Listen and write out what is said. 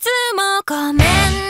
つもごめんね。